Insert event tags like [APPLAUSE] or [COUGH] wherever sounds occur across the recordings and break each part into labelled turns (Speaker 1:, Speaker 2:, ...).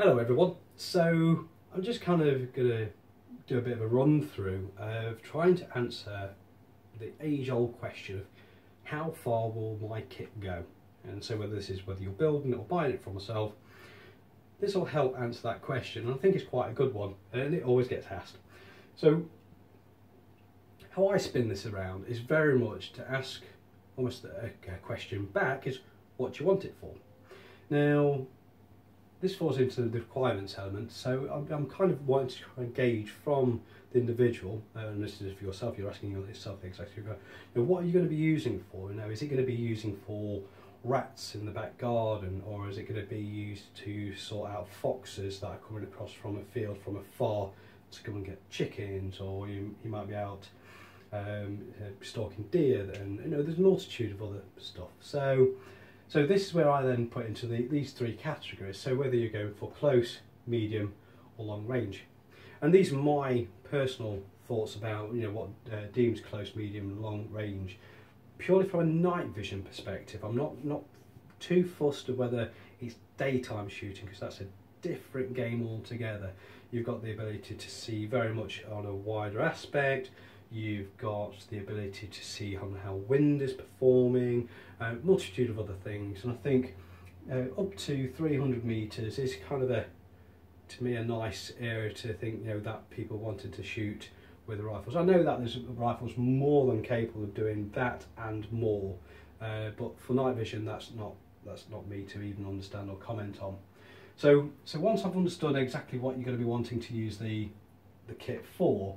Speaker 1: Hello everyone. So I'm just kind of going to do a bit of a run through of trying to answer the age old question of how far will my kit go? And so whether this is whether you're building it or buying it from myself, this will help answer that question. And I think it's quite a good one and it always gets asked. So how I spin this around is very much to ask almost a question back is what do you want it for? Now this falls into the requirements element. So I'm, I'm kind of wanting to try and gauge from the individual, uh, and this is for yourself, you're asking yourself exactly, you know, what are you going to be using for? You know, is it going to be using for rats in the back garden, or is it going to be used to sort out foxes that are coming across from a field from afar to come and get chickens, or you, you might be out um, uh, stalking deer, and you know, there's a multitude of other stuff. So so this is where I then put into the, these three categories. So whether you're going for close, medium or long range. And these are my personal thoughts about you know what uh, deems close, medium long range. Purely from a night vision perspective, I'm not, not too fussed of whether it's daytime shooting because that's a different game altogether. You've got the ability to see very much on a wider aspect, You've got the ability to see on how wind is performing, a multitude of other things. And I think uh, up to 300 meters is kind of a, to me, a nice area to think, you know, that people wanted to shoot with the rifles. I know that there's rifles more than capable of doing that and more, uh, but for night vision, that's not that's not me to even understand or comment on. So, so once I've understood exactly what you're going to be wanting to use the the kit for,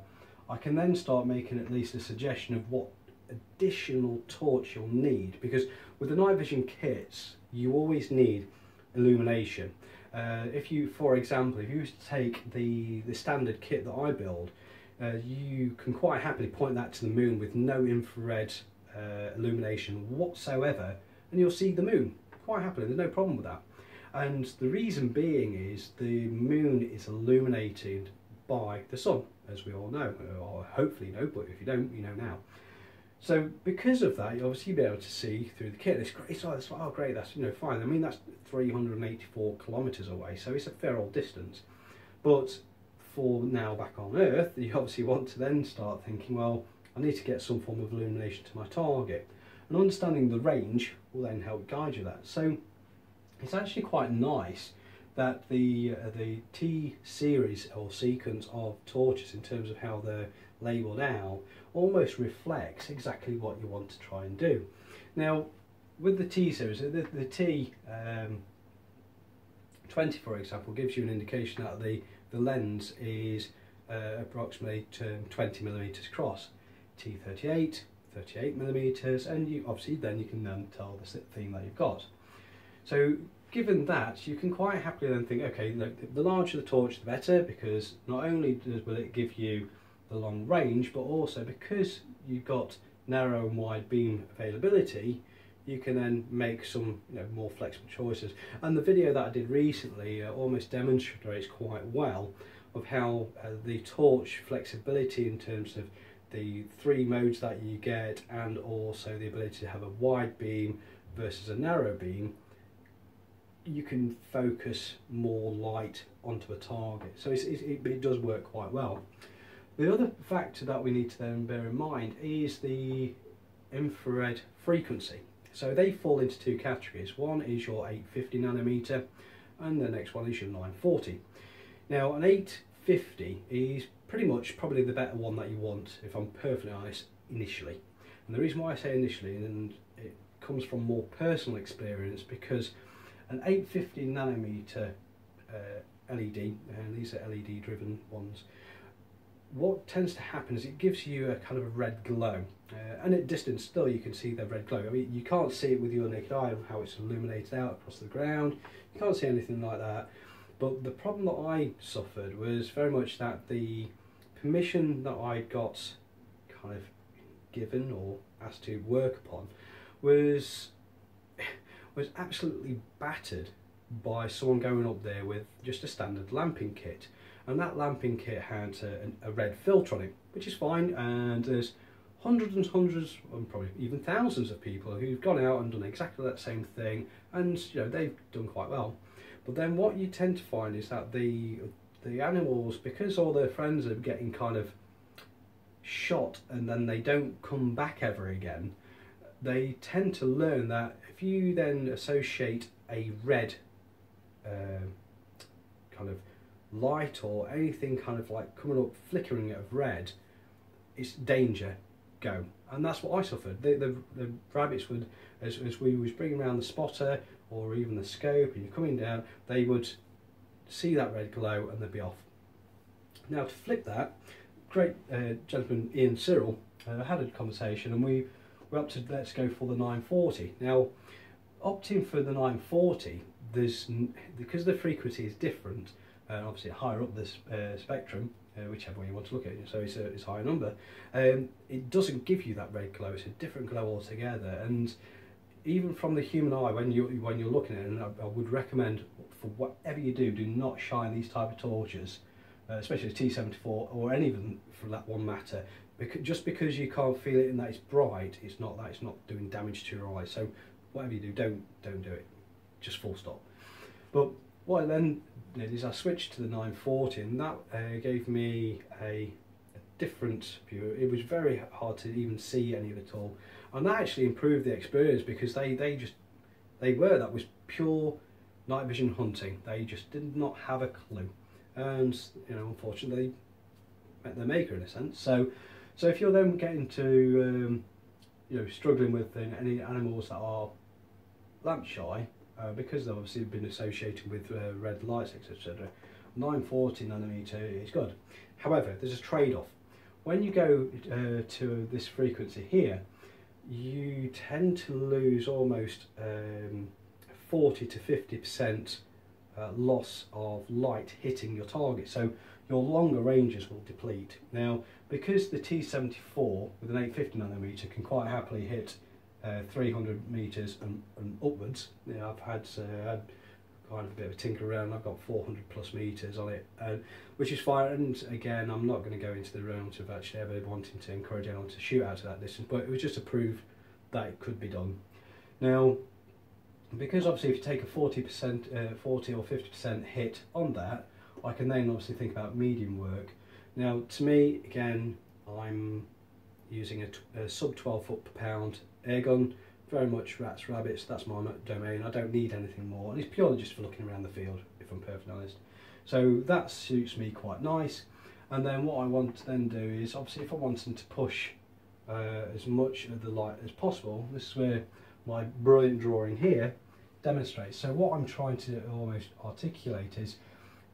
Speaker 1: I can then start making at least a suggestion of what additional torch you'll need because with the night vision kits you always need illumination. Uh, if you, for example, if you was to take the, the standard kit that I build, uh, you can quite happily point that to the moon with no infrared uh, illumination whatsoever and you'll see the moon quite happily, there's no problem with that. And the reason being is the moon is illuminated by the sun as we all know, or hopefully know, but if you don't, you know now. So because of that, you obviously be able to see through the kit. It's great. It's, it's, oh, great. That's you know fine. I mean that's 384 kilometres away, so it's a fair old distance. But for now back on Earth, [LAUGHS] you obviously want to then start thinking, well, I need to get some form of illumination to my target, and understanding the range will then help guide you that. So it's actually quite nice that the uh, the T series or sequence of torches in terms of how they're labelled out almost reflects exactly what you want to try and do. Now with the T series, the, the T um, 20 for example gives you an indication that the, the lens is uh, approximately 20 millimeters across. T38, 38 millimeters and you obviously then you can then tell the theme that you've got. So given that, you can quite happily then think, okay, look, the larger the torch, the better, because not only does, will it give you the long range, but also because you've got narrow and wide beam availability, you can then make some you know, more flexible choices. And the video that I did recently uh, almost demonstrates quite well of how uh, the torch flexibility in terms of the three modes that you get and also the ability to have a wide beam versus a narrow beam you can focus more light onto a target. So it, it does work quite well. The other factor that we need to then bear in mind is the infrared frequency. So they fall into two categories. One is your 850 nanometer and the next one is your 940. Now an 850 is pretty much probably the better one that you want if I'm perfectly honest initially. And the reason why I say initially and it comes from more personal experience because an 850 nanometer uh, LED, and these are LED driven ones, what tends to happen is it gives you a kind of a red glow. Uh, and at distance still you can see the red glow. I mean, you can't see it with your naked eye how it's illuminated out across the ground. You can't see anything like that. But the problem that I suffered was very much that the permission that I got kind of given or asked to work upon was was absolutely battered by someone going up there with just a standard lamping kit. And that lamping kit had a, a red filter on it, which is fine. And there's hundreds and hundreds, and probably even thousands of people who've gone out and done exactly that same thing. And, you know, they've done quite well. But then what you tend to find is that the the animals, because all their friends are getting kind of shot and then they don't come back ever again, they tend to learn that if you then associate a red uh, kind of light or anything kind of like coming up flickering of red, it's danger, go. And that's what I suffered. The, the, the rabbits would, as, as we was bringing around the spotter or even the scope and you're coming down, they would see that red glow and they'd be off. Now to flip that, great uh, gentleman Ian Cyril uh, had a conversation and we, we opted let's go for the 940. Now opting for the 940, there's because the frequency is different, uh, obviously higher up this uh, spectrum, uh, whichever way you want to look at it, so it's a, it's a higher number, um, it doesn't give you that red glow, it's a different glow altogether. And even from the human eye, when, you, when you're looking at it, and I, I would recommend for whatever you do, do not shine these type of torches, uh, especially the T74 or any of them for that one matter. Because, just because you can't feel it and that it's bright, it's not that it's not doing damage to your eyes. So whatever you do, don't don't do it. Just full stop. But what I then did is I switched to the 940 and that uh, gave me a, a different view. It was very hard to even see any of it all. And that actually improved the experience because they, they just, they were, that was pure night vision hunting. They just did not have a clue. And, you know, unfortunately, met their maker in a sense. So, so if you're then getting to, um, you know, struggling with any animals that are lamp shy, uh, because they've obviously been associated with uh, red lights, etc. 940 nanometer is good. However, there's a trade-off. When you go uh, to this frequency here, you tend to lose almost um, 40 to 50 percent uh, loss of light hitting your target. So your longer ranges will deplete. Now, because the T74 with an 850 nanometer can quite happily hit uh, 300 meters and, and upwards. Yeah, I've had, uh, of a bit of a tinker around. I've got 400 plus meters on it, uh, which is fine. And again, I'm not going to go into the realms of actually ever wanting to encourage anyone to shoot out to that distance, but it was just to prove that it could be done. Now, because obviously if you take a 40%, uh, 40 or 50% hit on that, I can then obviously think about medium work. Now, to me, again, I'm using a, a sub 12 foot per pound airgun, very much rats, rabbits, that's my domain. I don't need anything more. And it's purely just for looking around the field, if I'm perfectly honest. So that suits me quite nice. And then what I want to then do is, obviously if I want them to push uh, as much of the light as possible, this is where my brilliant drawing here demonstrates. So what I'm trying to almost articulate is,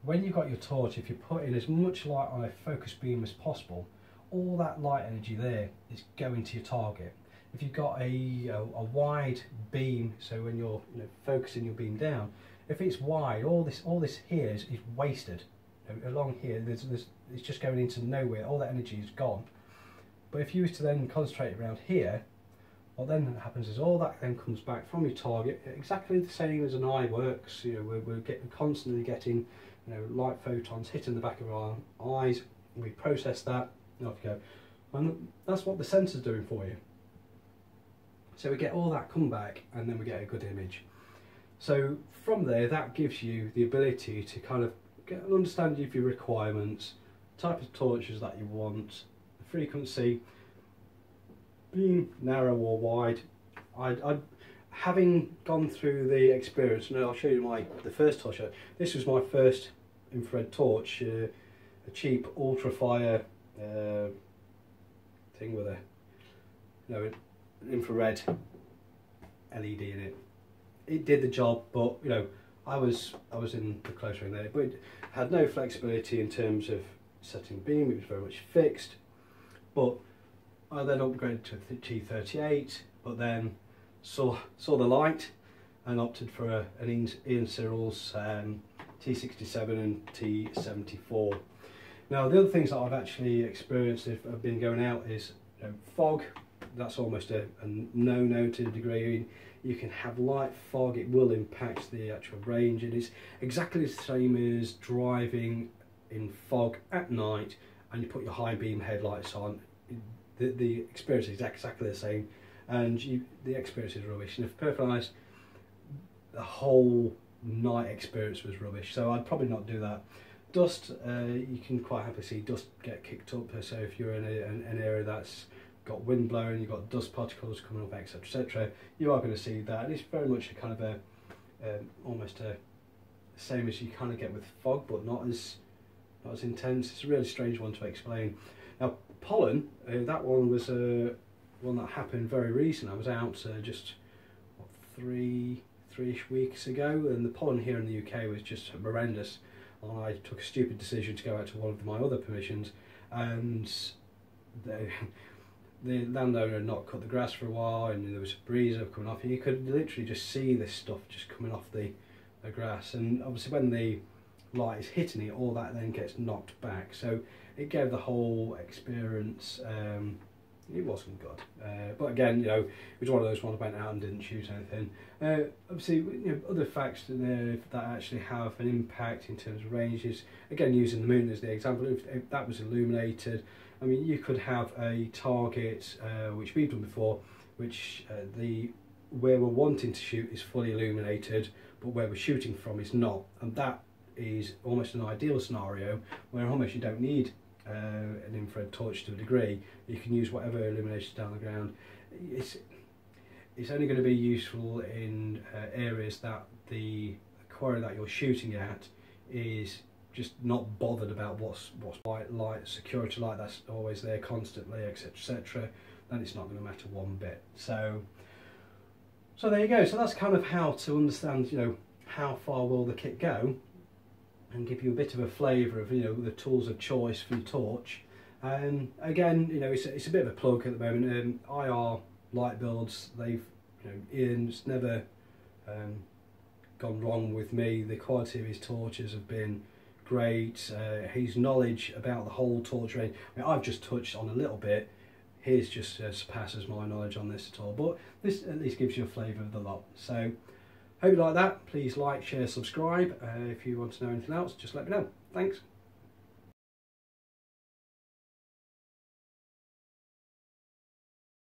Speaker 1: when you've got your torch, if you put in as much light on a focus beam as possible, all that light energy there is going to your target if you've got a, a, a wide beam, so when you're you know, focusing your beam down, if it's wide, all this all this here is, is wasted. Along here, there's, there's, it's just going into nowhere. All that energy is gone. But if you was to then concentrate around here, what then happens is all that then comes back from your target, exactly the same as an eye works. You know, we're, we're getting, constantly getting you know light photons hitting the back of our eyes. We process that, and off you go. And that's what the sensor's doing for you. So we get all that come back and then we get a good image. So from there, that gives you the ability to kind of get an understanding of your requirements, type of torches that you want, the frequency, being narrow or wide. I, I, having gone through the experience, and I'll show you my the first torch. This was my first infrared torch, uh, a cheap ultrafire uh, thing with a you know, infrared LED in it. It did the job, but you know, I was I was in the close range there, but it had no flexibility in terms of setting beam. It was very much fixed. But I then upgraded to the T38, but then saw saw the light and opted for a, an Ian, Ian Cyril's um, T67 and T74. Now the other things that I've actually experienced if I've been going out is you know, fog that's almost a, a no-no to a degree. You can have light fog, it will impact the actual range. It is exactly the same as driving in fog at night and you put your high beam headlights on. The, the experience is exactly the same and you, the experience is rubbish. And if perfectly honest, the whole night experience was rubbish. So I'd probably not do that. Dust, uh, you can quite happily see dust get kicked up. So if you're in a, an, an area that's got wind blowing, you've got dust particles coming up, etc., etc., you are going to see that. And it's very much a kind of a um, almost a same as you kind of get with fog, but not as not as intense. It's a really strange one to explain. Now pollen, uh, that one was uh, one that happened very recent. I was out uh, just what, three three-ish weeks ago, and the pollen here in the UK was just horrendous. And I took a stupid decision to go out to one of my other permissions, and the, [LAUGHS] the landowner had not cut the grass for a while, and there was a breeze coming off, and you could literally just see this stuff just coming off the, the grass. And obviously, when the light is hitting it, all that then gets knocked back. So it gave the whole experience. Um, it wasn't good. Uh, but again, you know, it was one of those ones went out and didn't shoot anything. Uh, obviously, you know, other facts there that actually have an impact in terms of ranges. Again, using the moon as the example, if, if that was illuminated, I mean, you could have a target, uh, which we've done before, which uh, the where we're wanting to shoot is fully illuminated, but where we're shooting from is not, and that is almost an ideal scenario where almost you don't need uh, an infrared torch to a degree. You can use whatever illumination down the ground. It's it's only going to be useful in uh, areas that the quarry that you're shooting at is just not bothered about what's what's white light, security light that's always there constantly, etc., etc. Then it's not going to matter one bit. So, so there you go. So that's kind of how to understand, you know, how far will the kit go and give you a bit of a flavour of you know the tools of choice for your torch. Um, again, you know, it's a, it's a bit of a plug at the moment. Um, IR light builds, they've you know, Ian's never um, gone wrong with me. The quality of his torches have been great. Uh, his knowledge about the whole torch range. I mean, I've just touched on a little bit. His just uh, surpasses my knowledge on this at all. But this at least gives you a flavour of the lot. So. Hope you like that. Please like, share, subscribe. Uh, if you want to know anything else, just let me know. Thanks.